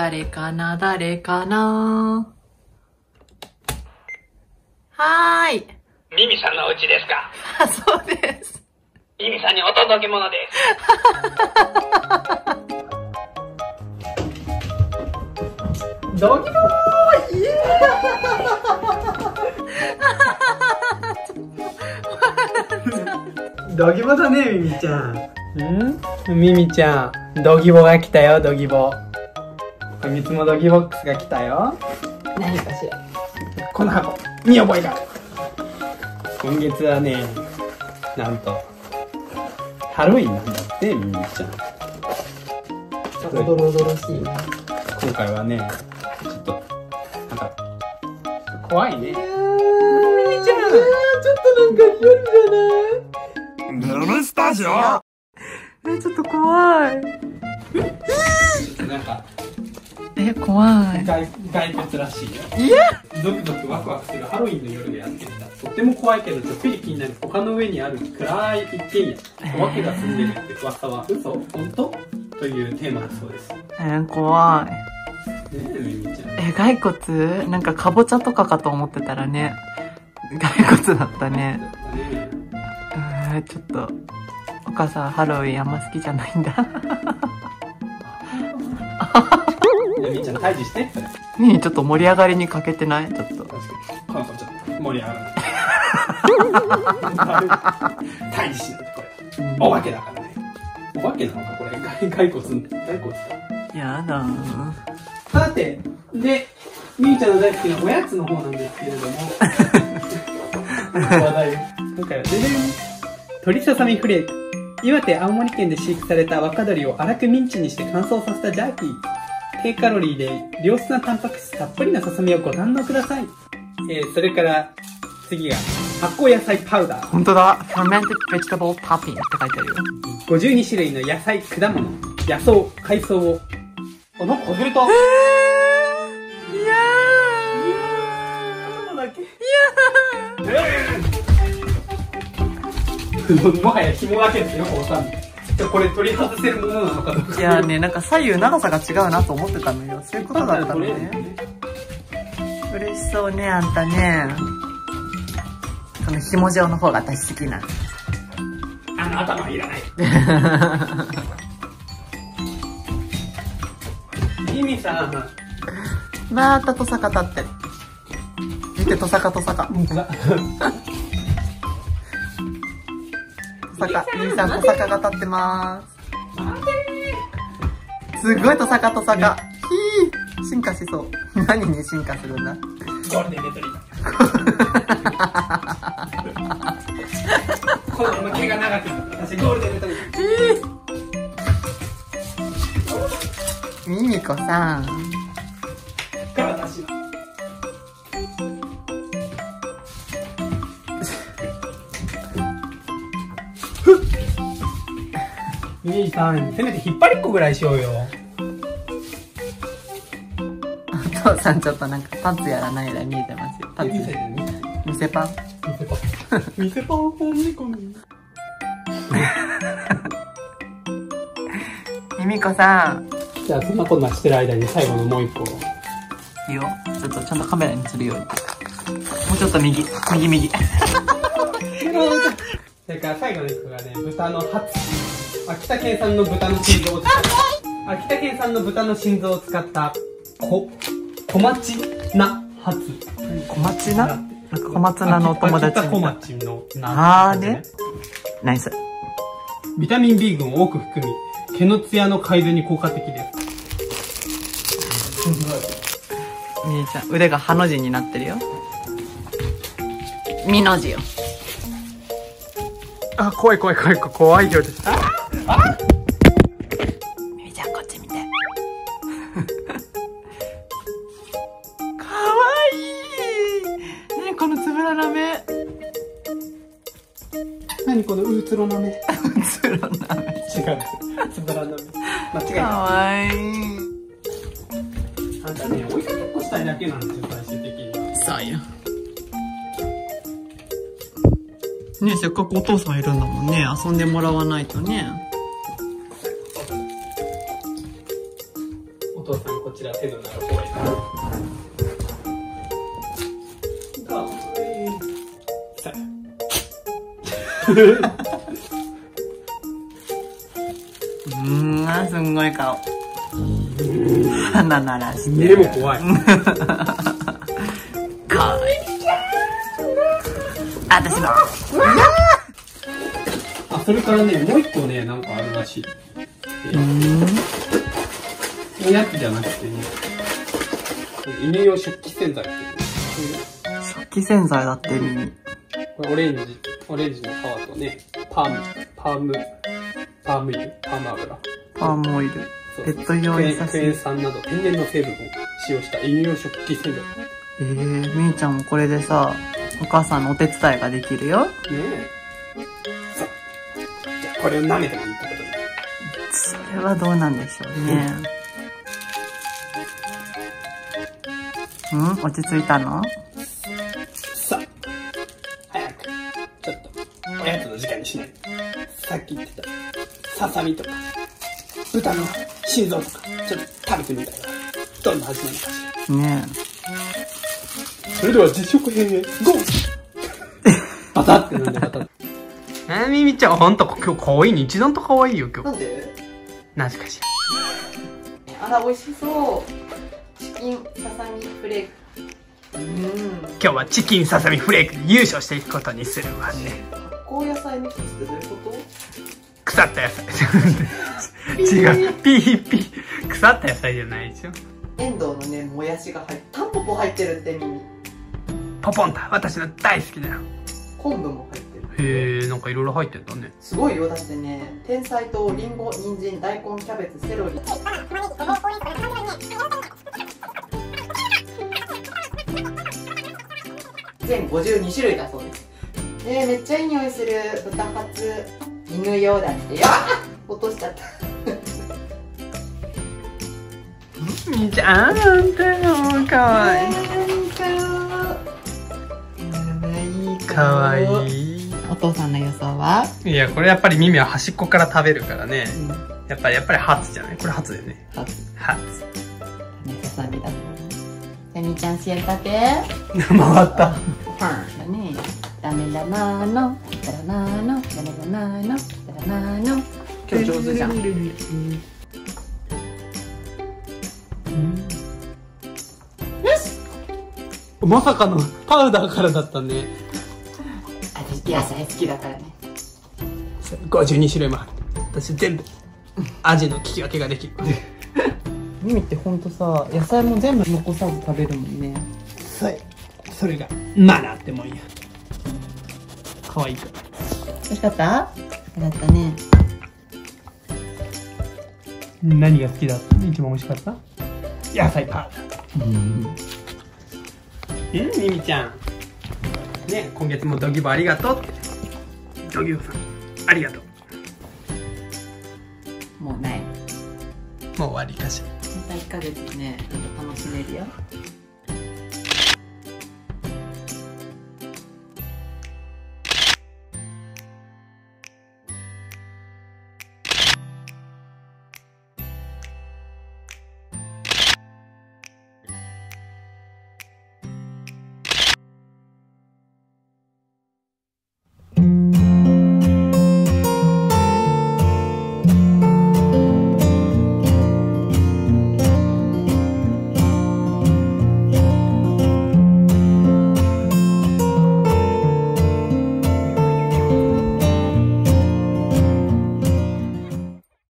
誰かな？誰かな？はーい。ミミさんのお家ですか？あ、そうです。ミミさんにお届け物です。ドギボーイイエドギボだね、ミミちゃん。ん？ミミちゃん、ドギボが来たよ、ドギボ。今月もドギボックスが来たよ。ー何かしら。この箱、見覚えがある。今月はね、なんと、ハロウィンなんだって、ミミちゃん。おどろおどろしい。今回はね、ちょっと、なんか、怖いね。ミミちゃんちょっとなんかリアルじゃない？ヌルスタジオえ、ちょっと怖い。なんか、え、怖い。骸骸骨らしいよ。いやゾクゾクワクワクするハロウィンの夜でやってきたとっても怖いけどちょっぴり気になる丘の上にある暗い一軒家お化けが住んでるって噂は嘘本当？というテーマだそうですねえー、怖い。えミミちゃんえ、骸骨？なんかかぼちゃとかかと思ってたらね、骸骨だったね。ねうーん、ちょっと、お母さんハロウィンあんま好きじゃないんだ。ミミちゃん退治して。それねえちょっと盛り上がりに欠けてない？ちょっと。この子ちょっと盛り上がら ない 退治しないとこれ。お化けだからねお化けなのかこれ。骸骸骨。骸骨か。やださて、で、みーちゃんの大好きなおやつの方なんですけれども、話題今回はででん鶏ささみフレーク。岩手、青森県で飼育された若鶏を粗くミンチにして乾燥させたジャーキー。低カロリーで良質なタンパク質たっぷりなささみをご堪能ください。えー、それから、次が、発酵野菜パウダー。本当だ fermented vegetable topping って書いてあるよ。52種類の野菜、果物、野草、海藻を、あ、なんか外れた。いや もはや紐だけですよ、こうさん。じゃあこれ取り外せるものなのかどうか。ーいやね、なんか左右長さが違うなと思ってたのよ。そういうことだったのね。嬉しそうね、あんたね。この紐状の方が私好きな。あの頭いらない。ミミさん。またトサカ立ってる。見て、トサカトサカ。本当だ。トサカ。兄さん、トサカが立ってます。すごいトサカトサカ。ひー進化しそう。何に進化するんだ？ゴールデンレトリーバー。この毛が長くて、私ゴールデンレトリーバー。ミミコさん。ミミさん、せめて引っ張りっこぐらいしようよ。お父さんちょっとなんかパンツやらないら見えてますよ。パンツ。店パン店パン。店パン本見込み。ミミコさん。じゃあそんなことなしてる間に最後のもう一個。いいよ。ちょっとちゃんとカメラにするように。もうちょっと右。右右。それから最後の一個がね、豚のハツ。秋田県産の豚の心臓を使った。秋田県産の豚の心臓を使った、こ、小町なハツ。小松菜なんか小松菜のお友達秋田小みたい。町のなあーね。何それ。ビタミン B 群を多く含み、毛のツヤの改善に効果的です。みーちゃん、腕がハの字になってるよ。みの字よ。あ、怖い怖い怖い怖い表情。あみみちゃん、こっち見て。かわいいねこのつぶらな目。何このうつろな目。違う。つぶらな目。つぶらな目。間違えかた。わいい。あんたね、追いかけっこしたいだけなんですよ、最終的に。そうよ。ねせっかくお父さんいるんだもんね。遊んでもらわないとね。ちら手の中公園かわい。いさうーん。あすんごい顔鼻鳴らして。目も怖いかわい。い私のあそれからねもう一個ねなんかあるらしい。おやつじゃなくてね犬用食器洗剤っていう。食器洗剤だって耳これオレンジオレンジの皮とねパームパームパーム油パーム油。パームオイル。ペット用優しいクエン酸など天然の成分を使用した犬用食器洗剤。ねえー、みーちゃんもこれでさお母さんのお手伝いができるよ。え。そうじゃあこれを舐めてもいいってことね。それはどうなんでしょうね。うん落ち着いたの？さあ早くちょっとおやつの時間にしない。さっき言ってたささみとか豚の心臓とかちょっと食べてみたいわどんな味なのか。しらねそれでは実食編へゴー！バタってなんでバタって。えー、みみちゃんほんと今日可愛いに一段と可愛いよ今日。なんで？なぜかしらあら美味しそう。チキンささみフレーク。うん今日はチキンささみフレークで優勝していくことにするわね。高野菜ミックスってどういうこと？腐った野菜。違う。ピーピー。腐った野菜じゃないでしょ。エンドウのねもやしが入ってタンポポ入ってるって耳ポポンタ私の大好きだよ昆布も入ってるへえんかいろいろ入ってたね。すごいよだってね。天才とリンゴ人参大根キャベツセロリ全52種類だそうです。えー、めっちゃいい匂いする豚カツ犬用だって。よ落としちゃった。みーちゃんあんたよかわいい。かわいい。お父さんの予想は？いやこれやっぱりミミは端っこから食べるからね。やっぱりやっぱりハツじゃない？これハツだよね。はハねささみだセミちゃんシエタペツ回った。パンだね。ダメだなーの。ダラなーの。ダメだなーの。ダラなーの。今日上手じゃん。まさかのパウダーからだったね。私野菜好きだからね。52種類もある。私全部味の聞き分けができるミミってほんとさ野菜も全部残さず食べるもんね。それそれが。マナーってもんや。可愛いから美味しかった？だったね。何が好きだ？った一番美味しかった？野菜パウダー。うん。ミミちゃん。ね今月もドギボありがとう。ってドギボさん。ありがとう。もうない。もう終わりかしら1ヶ月ね楽しめるよ。